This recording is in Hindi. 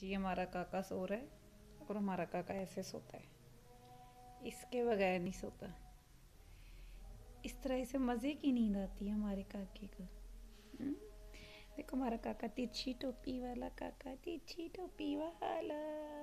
जी, हमारा काका सो रहा है और हमारा काका ऐसे सोता है। इसके बगैर नहीं सोता। इस तरह से मज़े की नींद आती है हमारे काके को। हम्म? देखो, हमारा काका तिरछी टोपी वाला काका, तिरछी टोपी वाला।